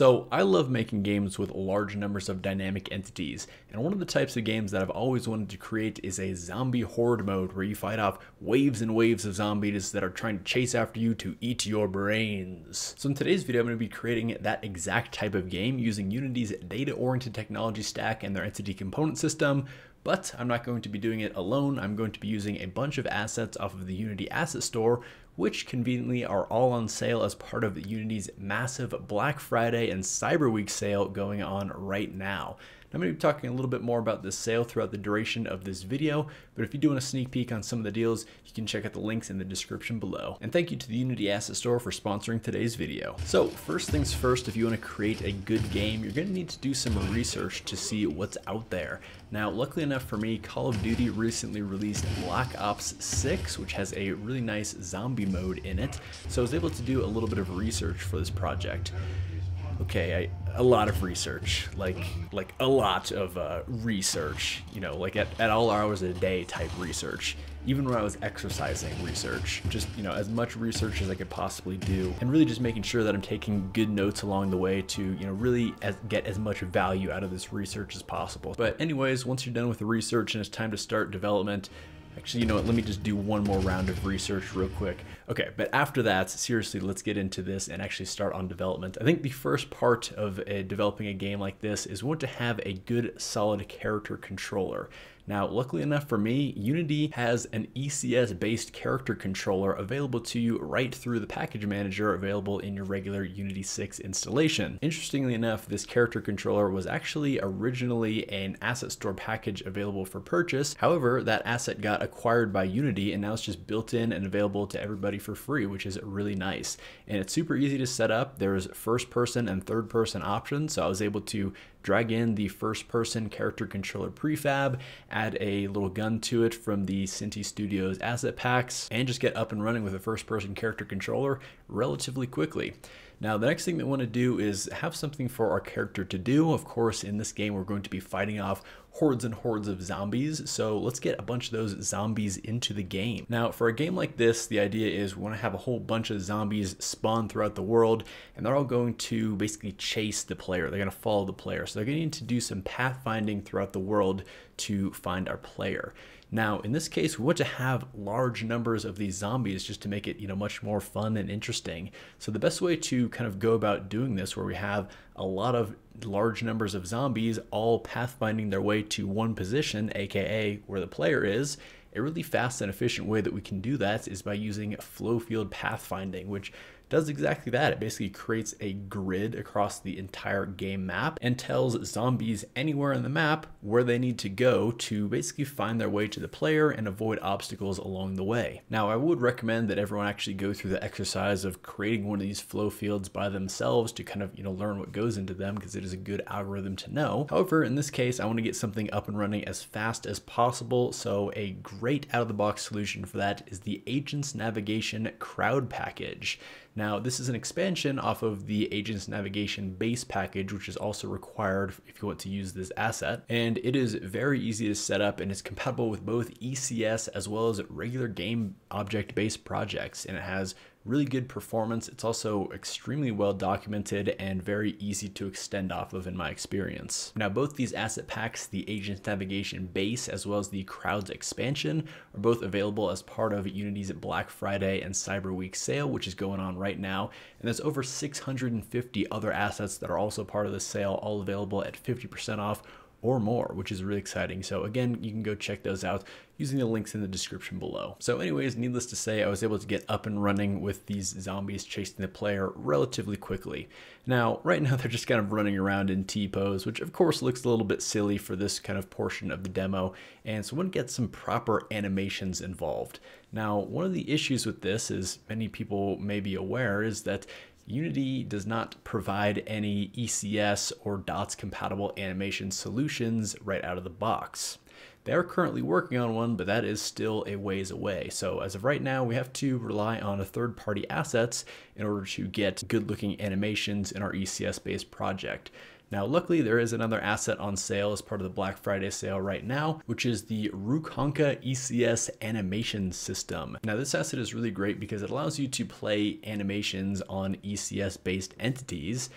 So I love making games with large numbers of dynamic entities, and one of the types of games that I've always wanted to create is a zombie horde mode where you fight off waves and waves of zombies that are trying to chase after you to eat your brains. So in today's video, I'm going to be creating that exact type of game using Unity's data-oriented technology stack and their entity component system, but I'm not going to be doing it alone. I'm going to be using a bunch of assets off of the Unity Asset Store, which conveniently are all on sale as part of Unity's massive Black Friday and Cyber Week sale going on right now. I'm going to be talking a little bit more about this sale throughout the duration of this video, but if you do want a sneak peek on some of the deals, you can check out the links in the description below. And thank you to the Unity Asset Store for sponsoring today's video. So first things first, if you want to create a good game, you're going to need to do some research to see what's out there. Now, luckily enough for me, Call of Duty recently released Black Ops 6, which has a really nice zombie mode in it, so I was able to do a little bit of research for this project okay, I, a lot of research, like like a lot of uh, research, you know, like at, at all hours of the day type research. Even when I was exercising research, just, you know, as much research as I could possibly do, and really just making sure that I'm taking good notes along the way to, you know, really as, get as much value out of this research as possible. But anyways, once you're done with the research and it's time to start development, Actually, you know what, let me just do one more round of research real quick. Okay, but after that, seriously, let's get into this and actually start on development. I think the first part of a, developing a game like this is we want to have a good, solid character controller. Now, luckily enough for me, Unity has an ECS-based character controller available to you right through the package manager available in your regular Unity 6 installation. Interestingly enough, this character controller was actually originally an asset store package available for purchase. However, that asset got acquired by Unity and now it's just built in and available to everybody for free, which is really nice. And it's super easy to set up. There's first person and third person options. So I was able to drag in the first person character controller prefab, add a little gun to it from the Synty Studios asset packs, and just get up and running with a first person character controller relatively quickly. Now, the next thing that we want to do is have something for our character to do. Of course, in this game, we're going to be fighting off hordes and hordes of zombies. So let's get a bunch of those zombies into the game. Now, for a game like this, the idea is we want to have a whole bunch of zombies spawn throughout the world, and they're all going to basically chase the player. They're going to follow the player. So they're going to need to do some pathfinding throughout the world to find our player. Now, in this case, we want to have large numbers of these zombies just to make it, you know, much more fun and interesting. So the best way to kind of go about doing this, where we have a lot of large numbers of zombies all pathfinding their way to one position, aka where the player is, a really fast and efficient way that we can do that is by using flow field pathfinding, which does exactly that. It basically creates a grid across the entire game map and tells zombies anywhere in the map where they need to go to basically find their way to the player and avoid obstacles along the way. Now, I would recommend that everyone actually go through the exercise of creating one of these flow fields by themselves to kind of, you know, learn what goes into them because it is a good algorithm to know. However, in this case, I want to get something up and running as fast as possible. So a great out of the box solution for that is the Agents Navigation Crowd Package. Now, this is an expansion off of the Agents Navigation base package, which is also required if you want to use this asset. And it is very easy to set up and it's compatible with both ECS as well as regular game object-based projects. And it has really good performance. It's also extremely well documented and very easy to extend off of in my experience. Now, both these asset packs, the Agents Navigation base as well as the Crowds expansion, are both available as part of Unity's Black Friday and Cyber Week sale, which is going on right now. And there's over 650 other assets that are also part of the sale, all available at 50% off or more, which is really exciting. So again, you can go check those out using the links in the description below. So anyways, needless to say, I was able to get up and running with these zombies chasing the player relatively quickly. Now, right now they're just kind of running around in T-pose, which of course looks a little bit silly for this kind of portion of the demo, and so I want to get some proper animations involved. Now, one of the issues with this, as many people may be aware, is that Unity does not provide any ECS or DOTS compatible animation solutions right out of the box. They are currently working on one, but that is still a ways away. So as of right now, we have to rely on third-party assets in order to get good-looking animations in our ECS-based project. Now, luckily, there is another asset on sale as part of the Black Friday sale right now, which is the Rukhanka ECS animation system. Now, this asset is really great because it allows you to play animations on ECS-based entities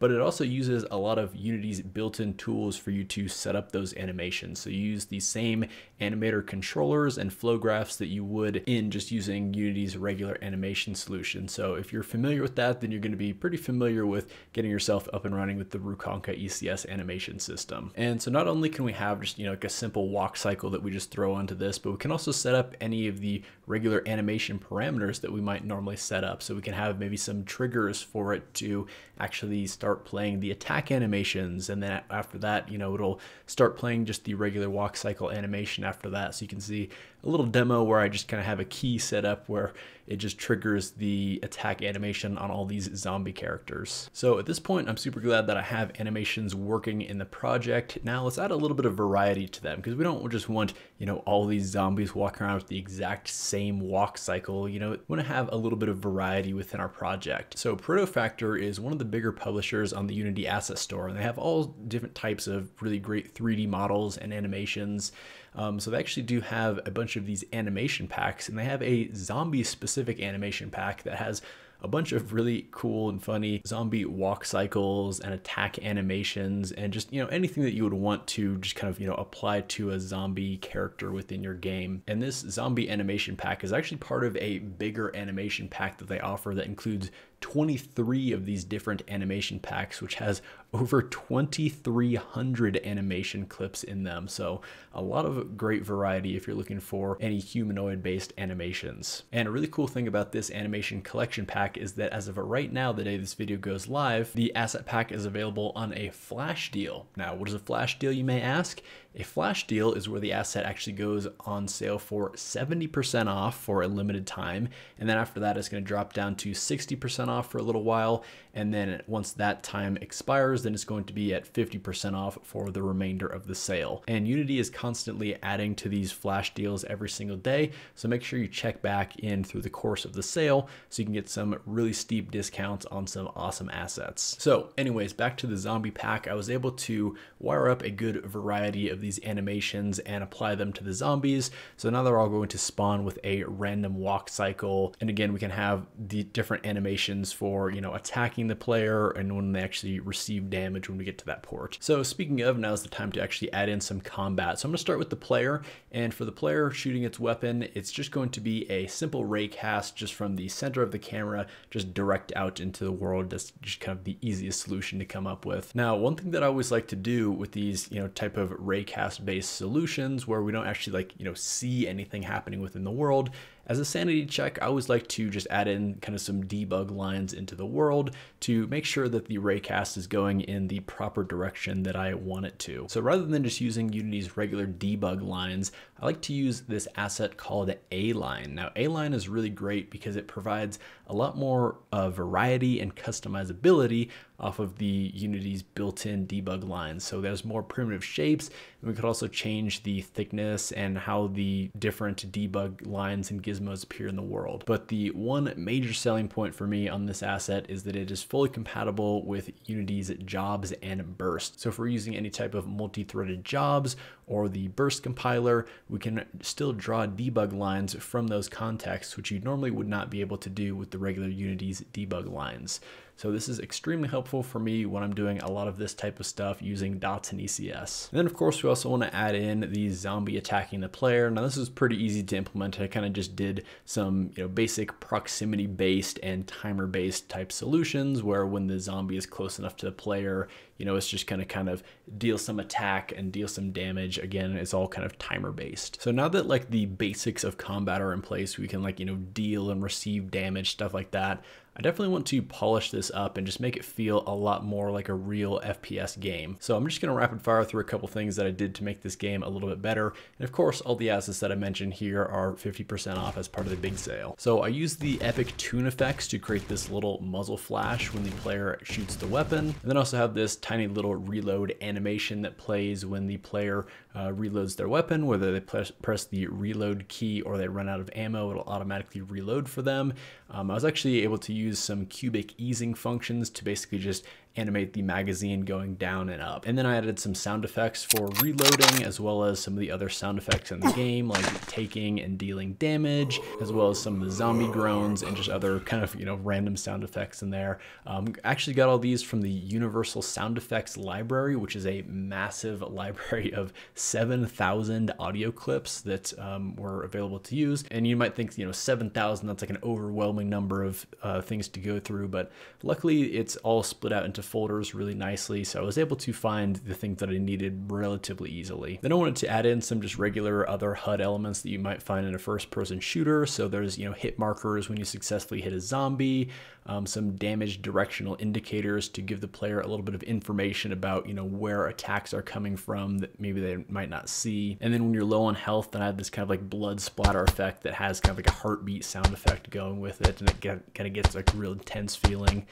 but it also uses a lot of Unity's built-in tools for you to set up those animations. So you use the same animator controllers and flow graphs that you would in just using Unity's regular animation solution. So if you're familiar with that, then you're going to be pretty familiar with getting yourself up and running with the Rukhanka ECS animation system. And so not only can we have just, you know, like a simple walk cycle that we just throw onto this, but we can also set up any of the regular animation parameters that we might normally set up. So we can have maybe some triggers for it to actually start playing the attack animations. And then after that, you know, it'll start playing just the regular walk cycle animation after that. So you can see a little demo where I just kind of have a key set up where it just triggers the attack animation on all these zombie characters. So at this point, I'm super glad that I have animations working in the project. Now let's add a little bit of variety to them because we don't just want, you know, all these zombies walking around with the exact same walk cycle. You know, we want to have a little bit of variety within our project. So Protofactor is one of the bigger publishers on the Unity Asset Store, and they have all different types of really great 3D models and animations. Um, so they actually do have a bunch of these animation packs, and they have a zombie specific animation pack that has a bunch of really cool and funny zombie walk cycles and attack animations and just, you know, anything that you would want to just kind of, you know, apply to a zombie character within your game. And this zombie animation pack is actually part of a bigger animation pack that they offer that includes 23 of these different animation packs, which has over 2,300 animation clips in them. So a lot of great variety if you're looking for any humanoid based animations. And a really cool thing about this animation collection pack is that as of right now, the day this video goes live, the asset pack is available on a flash deal. Now, what is a flash deal you may ask? A flash deal is where the asset actually goes on sale for 70% off for a limited time. And then after that, it's going to drop down to 60% off for a little while. And then once that time expires, then it's going to be at 50% off for the remainder of the sale. And Unity is constantly adding to these flash deals every single day. So make sure you check back in through the course of the sale so you can get some really steep discounts on some awesome assets. So anyways, back to the zombie pack, I was able to wire up a good variety of these animations and apply them to the zombies. So now they're all going to spawn with a random walk cycle. And again, we can have the different animations for, you know, attacking the player and when they actually receive damage when we get to that port. So speaking of, now is the time to actually add in some combat. So I'm gonna start with the player. And for the player shooting its weapon, it's just going to be a simple ray cast just from the center of the camera, just direct out into the world. That's just kind of the easiest solution to come up with. Now, one thing that I always like to do with these, you know, type of raycast based solutions where we don't actually like, you know, see anything happening within the world as a sanity check, I always like to just add in kind of some debug lines into the world to make sure that the raycast is going in the proper direction that I want it to. So rather than just using Unity's regular debug lines, I like to use this asset called ALINE. Now ALINE is really great because it provides a lot more uh, variety and customizability off of the Unity's built-in debug lines. So there's more primitive shapes, and we could also change the thickness and how the different debug lines and gizmos appear in the world. But the one major selling point for me on this asset is that it is fully compatible with Unity's jobs and burst. So if we're using any type of multi-threaded jobs or the burst compiler, we can still draw debug lines from those contexts, which you normally would not be able to do with the regular Unity's debug lines. So this is extremely helpful for me when I'm doing a lot of this type of stuff using dots and ECS. And then of course we also want to add in the zombie attacking the player. Now this is pretty easy to implement. I kind of just did some you know basic proximity based and timer based type solutions where when the zombie is close enough to the player, you know, it's just gonna kind of deal some attack and deal some damage. Again, it's all kind of timer based. So now that like the basics of combat are in place, we can like, you know, deal and receive damage, stuff like that. I definitely want to polish this up and just make it feel a lot more like a real FPS game. So I'm just gonna rapid fire through a couple things that I did to make this game a little bit better. And of course, all the assets that I mentioned here are 50% off as part of the big sale. So I used the Epic Toon effects to create this little muzzle flash when the player shoots the weapon. And then also have this tiny little reload animation that plays when the player uh, reloads their weapon, whether they press, the reload key or they run out of ammo, it'll automatically reload for them. Um, I was actually able to use some cubic easing functions to basically just animate the magazine going down and up. And then I added some sound effects for reloading as well as some of the other sound effects in the game like taking and dealing damage as well as some of the zombie groans and just other kind of you know random sound effects in there. Um, actually got all these from the Universal Sound Effects Library which is a massive library of 7,000 audio clips that um, were available to use. And you might think you know 7,000 that's like an overwhelming number of uh, things to go through but luckily it's all split out into folders really nicely so I was able to find the things that I needed relatively easily. Then I wanted to add in some just regular other HUD elements that you might find in a first person shooter. So there's, you know, hit markers when you successfully hit a zombie, um, some damage directional indicators to give the player a little bit of information about, you know, where attacks are coming from that maybe they might not see. And then when you're low on health, then I have this kind of like blood splatter effect that has kind of like a heartbeat sound effect going with it. And it kind of gets like a real intense feeling.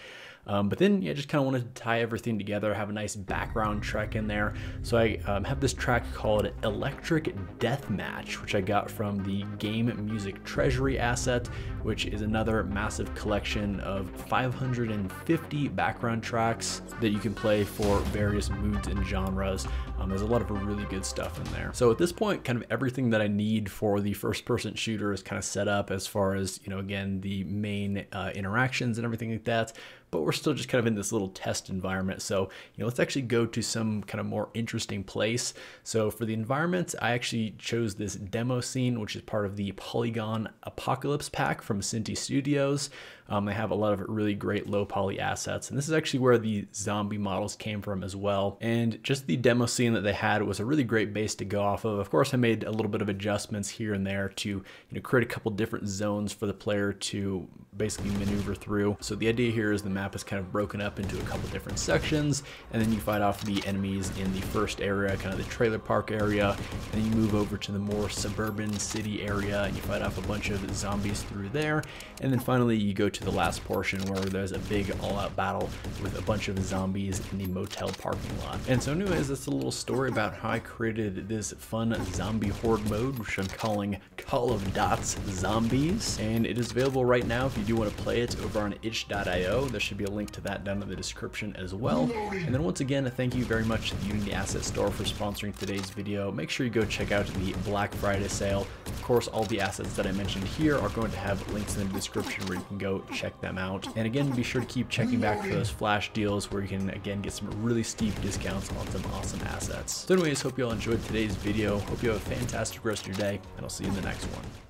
Um, but then yeah, just kind of wanted to tie everything together, have a nice background track in there. So I um, have this track called Electric Death Match, which I got from the Game Music Treasury asset, which is another massive collection of 550 background tracks that you can play for various moods and genres. Um, there's a lot of really good stuff in there. So at this point, kind of everything that I need for the first person shooter is kind of set up as far as, you know, again, the main uh, interactions and everything like that but we're still just kind of in this little test environment. So, you know, let's actually go to some kind of more interesting place. So for the environment, I actually chose this demo scene, which is part of the Polygon Apocalypse pack from Synty Studios. Um, they have a lot of really great low poly assets. And this is actually where the zombie models came from as well. And just the demo scene that they had was a really great base to go off of. Of course, I made a little bit of adjustments here and there to you know create a couple different zones for the player to basically maneuver through. So the idea here is the map is kind of broken up into a couple different sections, and then you fight off the enemies in the first area, kind of the trailer park area, and then you move over to the more suburban city area, and you fight off a bunch of zombies through there, and then finally you go to the last portion where there's a big all-out battle with a bunch of zombies in the motel parking lot. And so anyways, that's a little story about how I created this fun zombie horde mode, which I'm calling Call of Dots Zombies, and it is available right now if you do want to play it over on itch.io. There should be a link to that down in the description as well. And then once again, thank you very much to the Unity Asset Store for sponsoring today's video. Make sure you go check out the Black Friday sale. Of course, all the assets that I mentioned here are going to have links in the description where you can go check them out. And again, be sure to keep checking back for those flash deals where you can, again, get some really steep discounts on some awesome assets. So anyways, hope you all enjoyed today's video. Hope you have a fantastic rest of your day, and I'll see you in the next one.